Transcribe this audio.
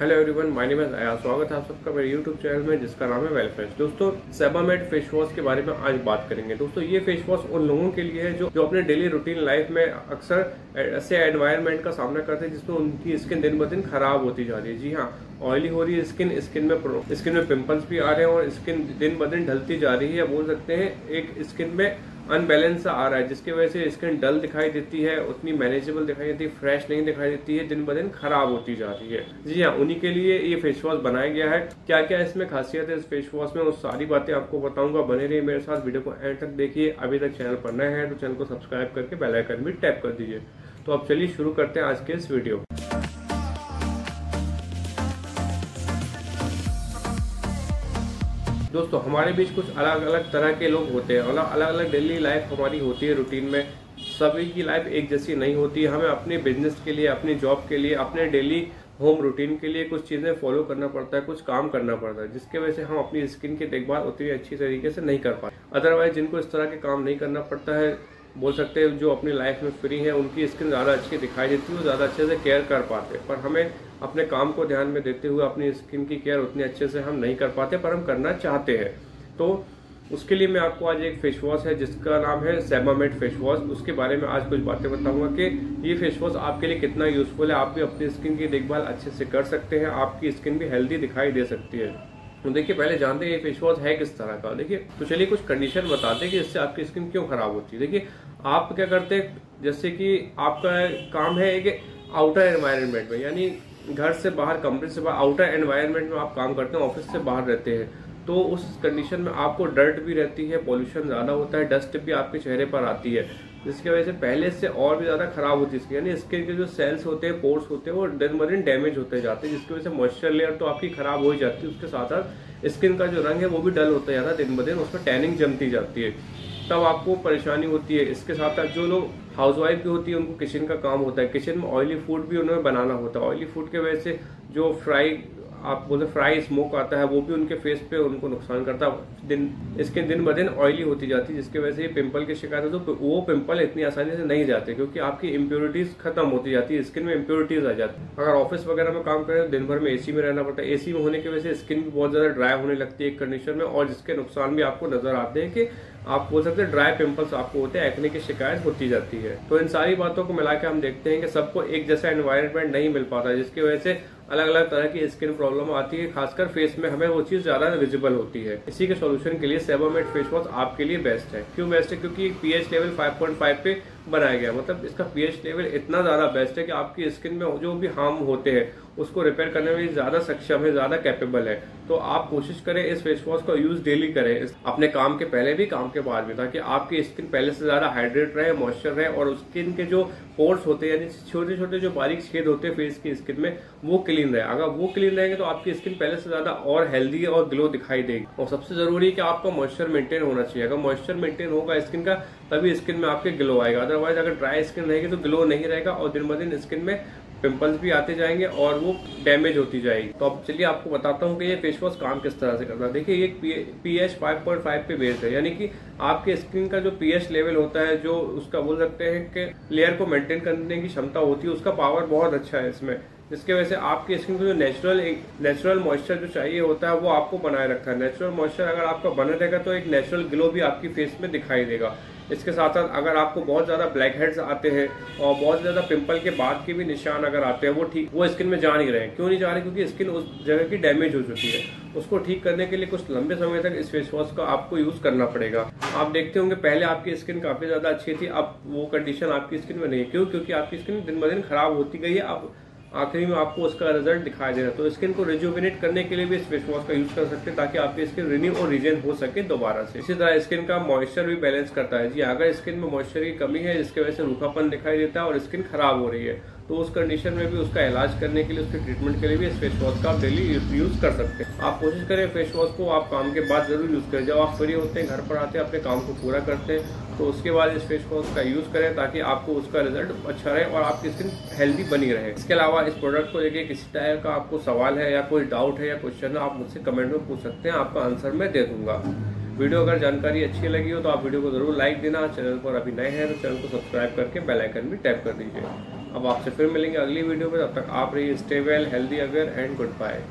Hello everyone my name है आया स्वागत है आप सबका मेरे यूट्यूब चैनल में, जिसका नाम है वेल फ्रेंड्स दोस्तों सेबामेड फेस वॉश के बारे में आज बात करेंगे। दोस्तों, ये फेस वॉश उन लोगों के लिए है जो जो अपने डेली रूटीन लाइफ में अक्सर ऐसे एनवायरनमेंट का सामना करते हैं जिसमें उनकी स्किन दिन ब दिन खराब होती जा रही है। जी हाँ ऑयली हो रही है स्किन स्किन में स्किन में पिंपल्स भी आ रहे हैं और स्किन दिन ब दिन ढलती जा रही है। बोल सकते हैं, एक स्किन में अनबैलेंस आ रहा है, जिसकी वजह से स्किन डल दिखाई देती है, उतनी मैनेजेबल दिखाई देती है फ्रेश नहीं दिखाई देती है, दिन ब दिन खराब होती जा रही है। जी हाँ उन्हीं के लिए ये फेस वॉश बनाया गया है। क्या क्या इसमें खासियत है इस फेस वॉश में? वो सारी बातें आपको बताऊँगा। बने रहिए मेरे साथ, वीडियो को एंड तक देखिए। अभी तक चैनल पर नए हैं तो चैनल को सब्सक्राइब करके बेलाइकन भी टैप कर दीजिए। तो अब चलिए शुरू करते हैं आज के इस वीडियो दोस्तों, हमारे बीच कुछ अलग अलग तरह के लोग होते हैं अलग अलग अलग डेली लाइफ हमारी होती है रूटीन में। सभी की लाइफ एक जैसी नहीं होती। है हमें अपने बिज़नेस के लिए, अपनी जॉब के लिए, अपने डेली होम रूटीन के लिए कुछ चीज़ें फॉलो करना पड़ता है, कुछ काम करना पड़ता है, जिसके वजह से हम अपनी स्किन की देखभाल उतनी अच्छी तरीके से नहीं कर पाते। अदरवाइज़ जिनको इस तरह के काम नहीं करना पड़ता है, बोल सकते हैं, जो अपनी लाइफ में फ्री है, उनकी स्किन ज़्यादा अच्छी दिखाई देती है, वो ज़्यादा अच्छे से केयर कर पाते हैं। पर हमें अपने काम को ध्यान में देते हुए, अपनी स्किन की केयर उतनी अच्छे से हम नहीं कर पाते, पर हम करना चाहते हैं। तो उसके लिए मैं आपको आज एक फेस वॉश है, जिसका नाम है सेमामेट फेस वॉश उसके बारे में आज कुछ बातें बताऊँगा कि ये फेस वॉश आपके लिए कितना यूजफुल है। आप भी अपनी स्किन की देखभाल अच्छे से कर सकते हैं। आपकी स्किन भी हेल्दी दिखाई दे सकती है। तो देखिए, पहले जानते हैं ये फेस वॉश है किस तरह का। देखिए तो चलिए कुछ कंडीशन बताते हैं कि इससे आपकी स्किन क्यों खराब होती है। देखिए, आप क्या करते हैं, जैसे कि आपका काम है एक आउटर एनवायरनमेंट में, यानी घर से बाहर कंपनी से बाहर आउटर एनवायरनमेंट में आप काम करते हैं ऑफ़िस से बाहर रहते हैं तो उस कंडीशन में आपको डर्ट भी रहती है पॉल्यूशन ज़्यादा होता है डस्ट भी आपके चेहरे पर आती है, जिसकी वजह से पहले से और भी ज़्यादा खराब होती है यानी स्किन के जो सेल्स होते हैं पोर्स होते हैं, वो दिन ब दिन डैमेज होते जाते हैं, जिसकी वजह से मॉइस्चर लेयर तो आपकी खराब हो ही जाती है, उसके साथ साथ स्किन का जो रंग है, वो भी डल होता जाता है दिन ब दिन, उसमें टैनिंग जमती जाती है, तब आपको परेशानी होती है, इसके साथ साथ जो लोग हाउसवाइफ भी होती है, उनको किचन का काम होता है। किचन में ऑयली फ़ूड भी उन्हें बनाना होता है। ऑयली फ़ूड की वजह से जो फ्राई आप बोलते फ्राई स्मोक आता है, वो भी उनके फेस पे उनको नुकसान करता है। दिन, इसके दिन ब दिन ऑयली होती जाती है, जिसकी वजह से ये पिंपल की शिकायत है तो वो पिंपल इतनी आसानी से नहीं जाते, क्योंकि आपकी इम्प्योरिटीज खत्म होती जाती है स्किन में इम्प्योरिटीज आ जाती है। अगर ऑफ़िस वगैरह में काम करें तो दिन भर में एसी में रहना पड़ता है। एसी में होने की वजह से स्किन भी बहुत ज़्यादा ड्राई होने लगती है एक कंडीशन में, और जिसके नुकसान भी आपको नज़र आते हैं कि आप बोल सकते हैं ड्राई पिंपल्स आपको होते हैं एक्ने की शिकायत होती जाती है। तो इन सारी बातों को मिला के हम देखते हैं कि सबको एक जैसा एनवायरमेंट नहीं मिल पाता, जिसकी वजह से अलग अलग तरह की स्किन प्रॉब्लम आती है, खासकर फेस में हमें वो चीज़ ज़्यादा विजिबल होती है। इसी के सोल्यूशन के लिए सेवोमेट फेस वॉश आपके लिए बेस्ट है। क्यों बेस्ट है? क्योंकि पीएच लेवल 5.5 पे बनाया गया। मतलब इसका पीएच लेवल इतना ज़्यादा बेस्ट है कि आपकी स्किन में जो भी हार्म होते हैं, उसको रिपेयर करने में ज़्यादा सक्षम है, ज़्यादा कैपेबल है। तो आप कोशिश करें इस फेस वॉश का यूज़ डेली करें। अपने काम के पहले भी, काम के बाद भी, ताकि आपकी स्किन पहले से ज़्यादा हाइड्रेट रहे मॉइस्चर रहे और स्किन के जो पोर्स होते हैं, यानी छोटे छोटे जो बारीक छेद होते हैं फेस की स्किन में, वो क्लीन रहे। अगर वो क्लीन रहेंगे तो आपकी स्किन पहले से ज़्यादा और हेल्दी और ग्लो दिखाई देगी। और सबसे ज़रूरी है कि आपका मॉइस्चर मेंटेन होना चाहिए। अगर मॉइस्चर मेंटेन होगा स्किन का, तभी स्किन में आपके ग्लो आएगा। अदरवाइज़ अगर ड्राई स्किन रहेगी तो ग्लो नहीं रहेगा और दिन ब दिन स्किन में पिंपल्स भी आते जाएँगे और वो डैमेज होती जाएगी। तो अब चलिए आपको बताता हूँ कि ये फेस वॉश काम किस तरह से करता है। देखिए, ये पी एच फाइव पे बेस्ड है। यानी कि आपके स्किन का जो पीएच लेवल होता है, जो उसका बोल सकते हैं कि लेयर को मेंटेन करने की क्षमता होती है, उसका पावर बहुत अच्छा है इसमें। जिसके वजह से आपकी स्किन को जो नेचुरल एक नेचुरल मॉइस्चर जो चाहिए होता है, वो आपको बनाए रखता है। नेचुरल मॉइस्चर अगर आपका बने रहेगा तो एक नेचुरल ग्लो भी आपकी फेस में दिखाई देगा। इसके साथ साथ अगर आपको बहुत ज़्यादा ब्लैक हेड्स आते हैं और बहुत ज़्यादा पिंपल के बाद के भी निशान अगर आते हैं, वो ठीक, वो स्किन में जा नहीं रहे क्यों नहीं जा रहे? क्योंकि स्किन उस जगह की डैमेज हो चुकी है। उसको ठीक करने के लिए कुछ लंबे समय तक इस फेस वॉश का आपको यूज़ करना पड़ेगा। आप देखते होंगे, पहले आपकी स्किन काफ़ी ज़्यादा अच्छी थी, अब वो कंडीशन आपकी स्किन में नहीं क्यों? क्योंकि आपकी स्किन दिन ब दिन खराब होती गई है, अब आखिरी में आपको उसका रिज़ल्ट दिखाई दे रहा है। तो स्किन को रिज्यूविनेट करने के लिए भी इस फेस वॉश का यूज़ कर सकते हैं ताकि आपकी स्किन रिन्यू और रिजेन हो सके दोबारा से। इसी तरह स्किन का मॉइस्चर भी बैलेंस करता है। जी अगर स्किन में मॉइस्चर की कमी है जिसकी वजह से रूखापन दिखाई देता है और स्किन खराब हो रही है तो उस कंडीशन में भी उसका इलाज करने के लिए, उसके ट्रीटमेंट के लिए भी इस फेस वॉश का आप डेली यूज़ कर सकते हैं। आप कोशिश करें फेस वॉश को, आप काम के बाद ज़रूर यूज़ करें। जब आप फ्री होते हैं, घर पर आते हैं, अपने काम को पूरा करते हैं तो उसके बाद इस फेस वॉश का यूज़ करें ताकि आपको उसका रिज़ल्ट अच्छा रहे और आपकी स्किन हेल्दी बनी रहे। इसके अलावा इस प्रोडक्ट को लेके किसी टाइप का आपको सवाल है या कोई डाउट है या क्वेश्चन है, आप मुझसे कमेंट में पूछ सकते हैं आपका आंसर मैं दे दूँगा। वीडियो अगर जानकारी अच्छी लगी हो तो आप वीडियो को ज़रूर लाइक देना। चैनल पर अभी नए हैं तो चैनल को सब्सक्राइब करके बेल आइकन भी टैप कर दीजिए। अब आपसे फिर मिलेंगे अगली वीडियो में। तब तक आप रहिए स्टे वेल हेल्दी अगर एंड गुड बाय